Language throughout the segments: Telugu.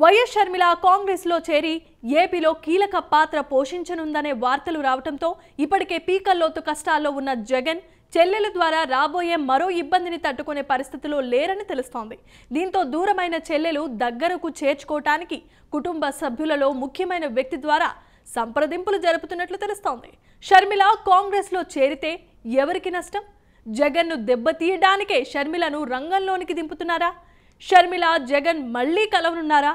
వైఎస్ షర్మిల కాంగ్రెస్లో చేరి ఏపీలో కీలక పాత్ర పోషించనుందనే వార్తలు రావడంతో ఇప్పటికే పీకల్లోతు కష్టాల్లో ఉన్న జగన్ చెల్లెల ద్వారా రాబోయే మరో ఇబ్బందిని తట్టుకునే పరిస్థితిలో లేరని తెలుస్తోంది. దీంతో దూరమైన చెల్లెలు దగ్గరకు చేర్చుకోవటానికి కుటుంబ సభ్యులలో ముఖ్యమైన వ్యక్తి ద్వారా సంప్రదింపులు జరుపుతున్నట్లు తెలుస్తోంది. షర్మిల కాంగ్రెస్లో చేరితే ఎవరికి నష్టం? జగన్ను దెబ్బతీయడానికే షర్మిలను రంగంలోనికి దింపుతున్నారా? షర్మిల జగన్ మళ్ళీ కలవనున్నారా?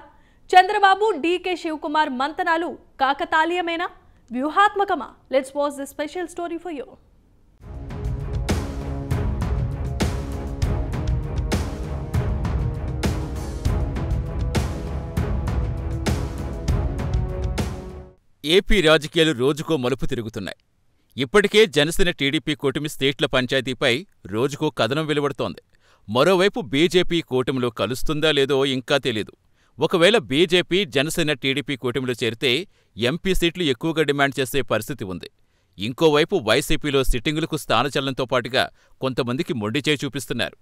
చంద్రబాబు డీకే శివకుమార్ మంతనాలు కాకతాళీయమేనా? వ్యూహాత్మకమా? Let's watch the special story for you AP రాజకీయాలు రోజుకో మలుపు తిరుగుతున్నాయి. ఇప్పటికే జనసేన టీడీపీ కూటమి స్టేట్ల పంచాయతీపై రోజుకో కథనం వెలువడుతోంది. మరోవైపు బీజేపీ కూటమిలో కలుస్తుందా లేదో ఇంకా తెలీదు. ఒకవేళ బీజేపీ జనసేన టీడీపీ కూటమిలో చేరితే ఎంపీ సీట్లు ఎక్కువగా డిమాండ్ చేసే పరిస్థితి ఉంది. ఇంకోవైపు వైసీపీలో సిట్టింగులకు స్థానచలనంతో పాటుగా కొంతమందికి మొండిచేయి చూపిస్తున్నారు.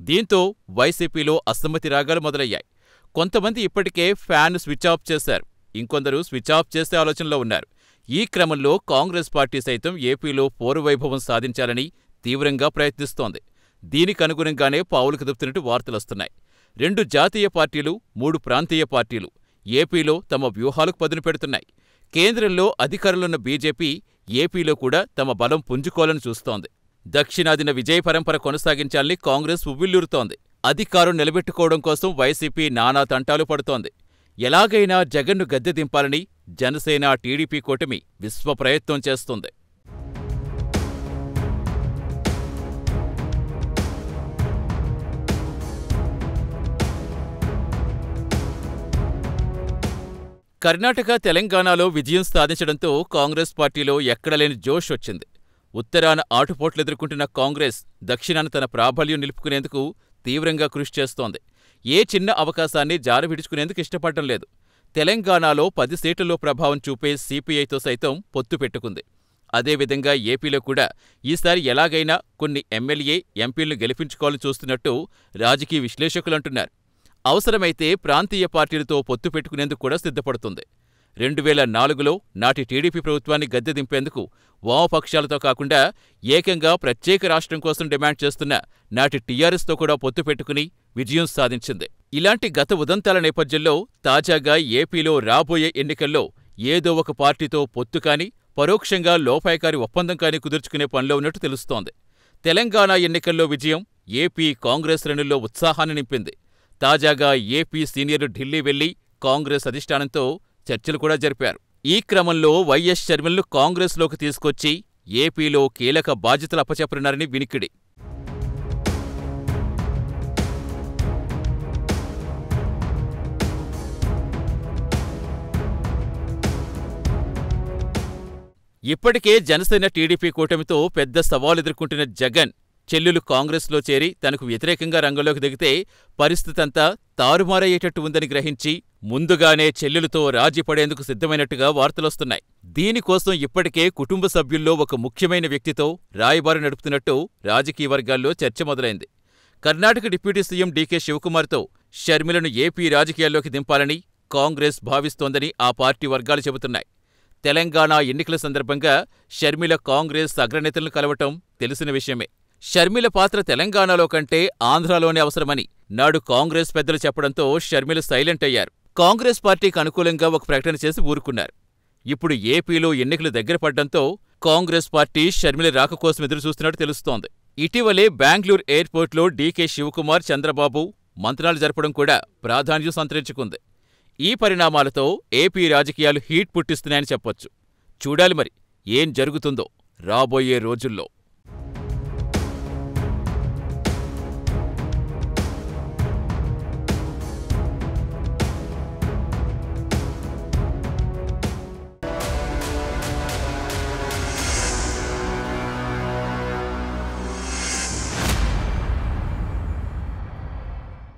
దీంతో వైసీపీలో అసమ్మతి రాగాలు మొదలయ్యాయి. కొంతమంది ఇప్పటికే ఫ్యాన్ స్విచ్ ఆఫ్ చేశారు. ఇంకొందరు స్విచ్ ఆఫ్ చేసే ఆలోచనలో ఉన్నారు. ఈ క్రమంలో కాంగ్రెస్ పార్టీ సైతం ఏపీలో పూర్వవైభవం సాధించాలని తీవ్రంగా ప్రయత్నిస్తోంది. దీనికి అనుగుణంగానే పావులు కదుపుతున్నట్టు వార్తలొస్తున్నాయి రెండు జాతీయ పార్టీలు మూడు ప్రాంతీయ పార్టీలు ఏపీలో తమ వ్యూహాలకు పదును పెడుతున్నాయి. కేంద్రంలో అధికారులున్న బీజేపీ ఏపీలో కూడా తమ బలం పుంజుకోవాలని చూస్తోంది. దక్షిణాదిన విజయ పరంపర కొనసాగించాలని కాంగ్రెస్ ఉవ్విళ్ళూరుతోంది అధికారం నిలబెట్టుకోవడం కోసం వైసీపీ నానా తంటాలు పడుతోంది. ఎలాగైనా జగన్ను గద్దె దింపాలని జనసేన టీడీపీ కూటమి విశ్వప్రయత్నం చేస్తోంది చేస్తుంది. కర్ణాటక తెలంగాణలో విజయం సాధించడంతో కాంగ్రెస్ పార్టీలో ఎక్కడలేని జోష్ వచ్చింది. ఉత్తరాన ఆటుపోట్లు ఎదుర్కొంటున్న కాంగ్రెస్ దక్షిణాన తన ప్రాబల్యం నిలుపుకునేందుకు తీవ్రంగా కృషి చేస్తోంది. ఏ చిన్న అవకాశాన్ని జారవిడుచుకునేందుకు ఇష్టపడటం లేదు. తెలంగాణలో పది సీట్లలో ప్రభావం చూపే సిపిఐతో సైతం పొత్తు పెట్టుకుంది. అదేవిధంగా ఏపీలో కూడా ఈసారి ఎలాగైనా కొన్ని ఎమ్మెల్యే ఎంపీలను గెలిపించుకోవాలని చూస్తున్నట్టు రాజకీయ విశ్లేషకులంటున్నారు అవసరమైతే ప్రాంతీయ పార్టీలతో పొత్తు పెట్టుకునేందుకు కూడా సిద్ధపడుతుంది. రెండు వేల నాలుగులో నాటి టీడీపీ ప్రభుత్వాన్ని గద్దె దింపేందుకు వామపక్షాలతో కాకుండా ఏకంగా ప్రత్యేక రాష్ట్రం కోసం డిమాండ్ చేస్తున్న నాటి టీఆర్ఎస్తో కూడా పొత్తు పెట్టుకుని విజయం సాధించింది. ఇలాంటి గత ఉదంతాల నేపథ్యంలో తాజాగా ఏపీలో రాబోయే ఎన్నికల్లో ఏదో ఒక పార్టీతో పొత్తు కాని పరోక్షంగా లోపాయకారి ఒప్పందం కాని కుదుర్చుకునే పనిలో ఉన్నట్టు తెలుస్తోంది. తెలంగాణ ఎన్నికల్లో విజయం ఏపీ కాంగ్రెస్ శ్రేణుల్లో ఉత్సాహాన్ని నింపింది. తాజాగా ఏపీ సీనియర్లు ఢిల్లీ వెళ్ళి కాంగ్రెస్ అధిష్టానంతో చర్చలు కూడా జరిపారు. ఈ క్రమంలో వైఎస్ షర్మిలను కాంగ్రెస్లోకి తీసుకొచ్చి ఏపీలో కీలక బాధ్యతలు అప్పచెప్పనున్నారని వినికిడి. ఇప్పటికే జనసేన టీడీపీ కూటమితో పెద్ద సవాలు ఎదుర్కొంటున్న జగన్ చెల్లులు కాంగ్రెస్లో చేరి తనకు వ్యతిరేకంగా రంగంలోకి దిగితే పరిస్థితంతా తారుమారయ్యేటట్టు ఉందని గ్రహించి ముందుగానే చెల్లెలతో రాజీ పడేందుకు సిద్ధమైనట్టుగా వార్తలొస్తున్నాయి దీనికోసం ఇప్పటికే కుటుంబ సభ్యుల్లో ఒక ముఖ్యమైన వ్యక్తితో రాయబారు నడుపుతున్నట్టు రాజకీయ వర్గాల్లో చర్చ మొదలైంది. కర్ణాటక డిప్యూటీ సీఎం డీకే శివకుమార్తో షర్మిలను ఏపీ రాజకీయాల్లోకి దింపాలని కాంగ్రెస్ భావిస్తోందని ఆ పార్టీ వర్గాలు చెబుతున్నాయి. తెలంగాణ ఎన్నికల సందర్భంగా షర్మిల కాంగ్రెస్ అగ్రనేతలను కలవటం తెలిసిన విషయమే. షర్మిల పాత్ర తెలంగాణలో కంటే ఆంధ్రాలోనే అవసరమని నాడు కాంగ్రెస్ పెద్దలు చెప్పడంతో షర్మిల సైలెంట్ అయ్యారు. కాంగ్రెస్ పార్టీకి అనుకూలంగా ఒక ప్రకటన చేసి ఊరుకున్నారు. ఇప్పుడు ఏపీలో ఎన్నికలు దగ్గర పడ్డంతో కాంగ్రెస్ పార్టీ షర్మిల రాక కోసం ఎదురుచూస్తున్నట్టు తెలుస్తోంది. ఇటీవలే బెంగళూరు ఎయిర్పోర్ట్లో డీకే శివకుమార్ చంద్రబాబు మంత్రాలు జరపడం కూడా ప్రాధాన్యం సంతరించుకుంది. ఈ పరిణామాలతో ఏపీ రాజకీయాలు హీట్ పుట్టిస్తున్నాయని చెప్పొచ్చు. చూడాలి మరి ఏం జరుగుతుందో రాబోయే రోజుల్లో.